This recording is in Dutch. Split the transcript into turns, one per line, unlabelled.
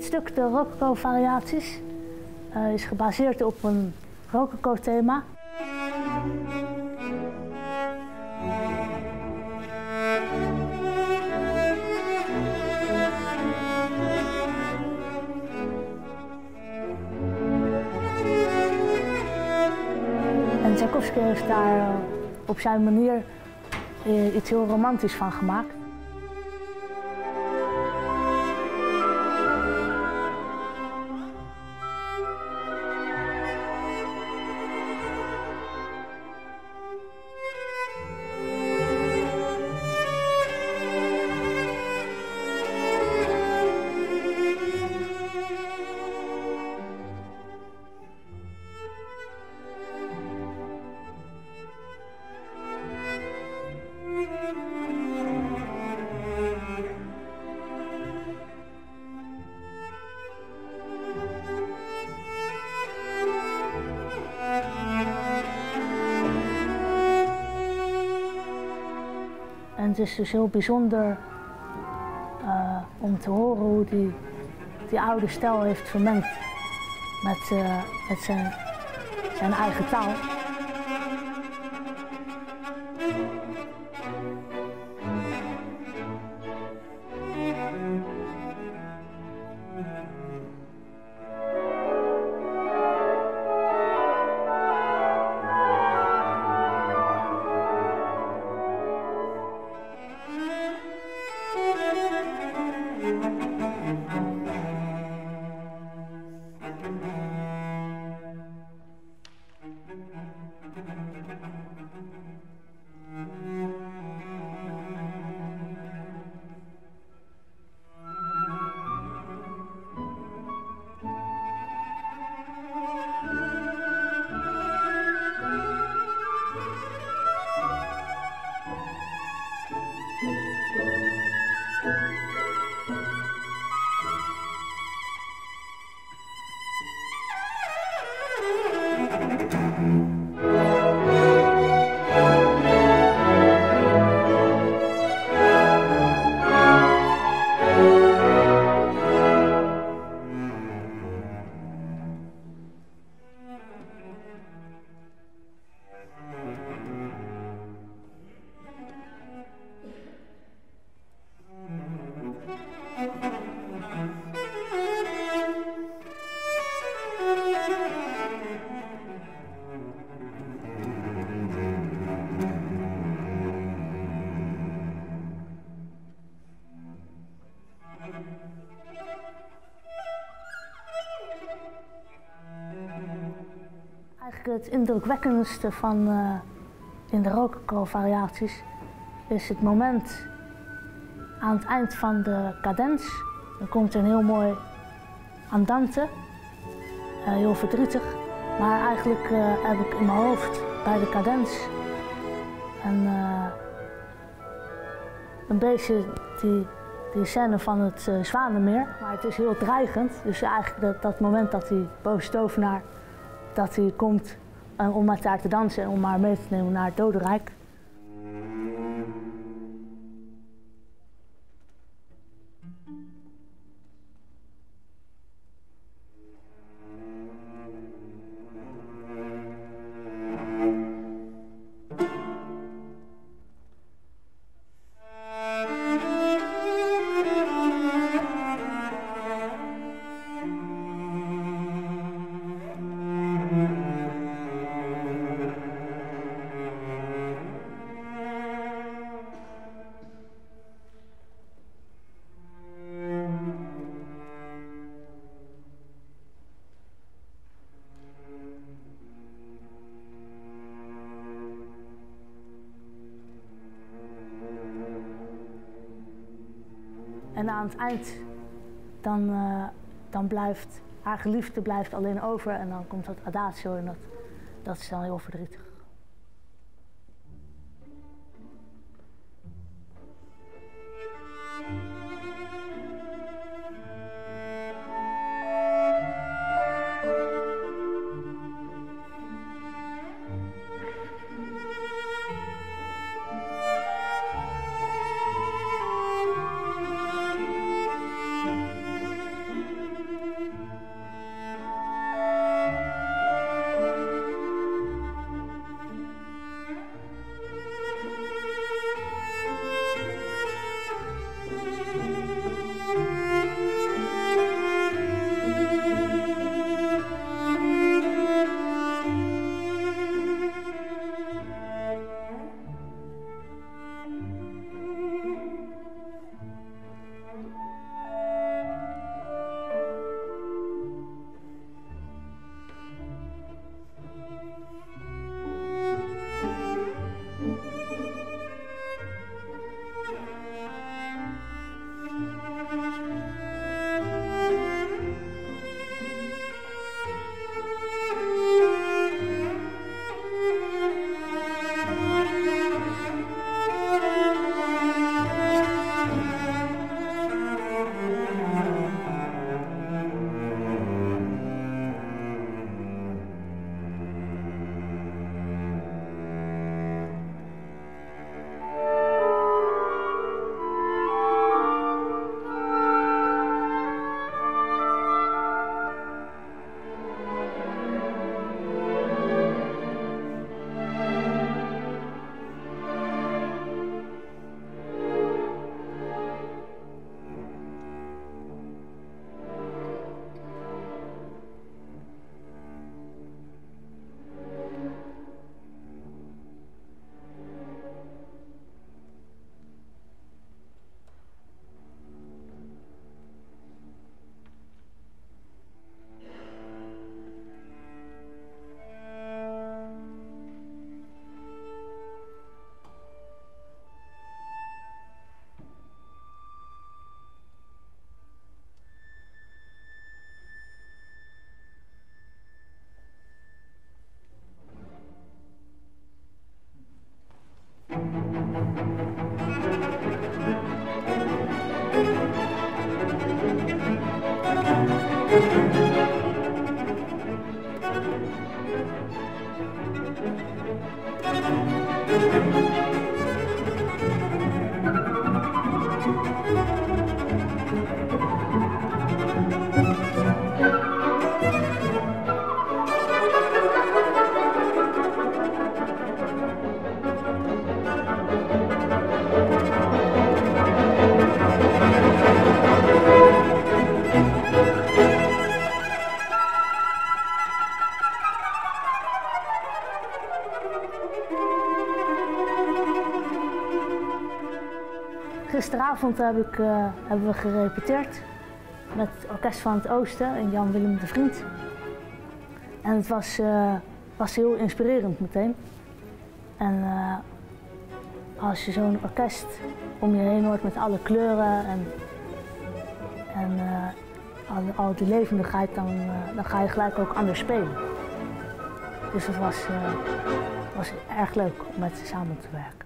dit stuk, de Rococo-variaties, uh, is gebaseerd op een Rococo-thema. En Tchaikovsky heeft daar uh, op zijn manier uh, iets heel romantisch van gemaakt. Is dus heel bijzonder uh, om te horen hoe die, die oude stijl heeft vermengd met, zijn, zijn eigen taal. Música Het indrukwekkendste van uh, in de rococo-variaties is het moment aan het eind van de cadens. Dan komt een heel mooi andante, uh, heel verdrietig. Maar eigenlijk uh, heb ik in mijn hoofd bij de cadens een, beetje die, die scène van het Zwanenmeer. Maar het is heel dreigend. Dus eigenlijk dat, dat moment dat die boze tovenaar dat hij komt uh, om met haar te dansen en om haar mee te nemen naar het dodenrijk. En aan het eind, dan, uh, dan blijft haar geliefde blijft alleen over en dan komt dat adatio en dat, dat is dan heel verdrietig. Thank you. Gisteravond heb ik, uh, hebben we gerepeteerd met het Orkest van het Oosten en Jan Willem de Vriend. En het was, uh, was heel inspirerend meteen. En uh, als je zo'n orkest om je heen hoort met alle kleuren en, en al, al, die levendigheid, dan, dan ga je gelijk ook anders spelen. Dus het was, was erg leuk om met ze samen te werken.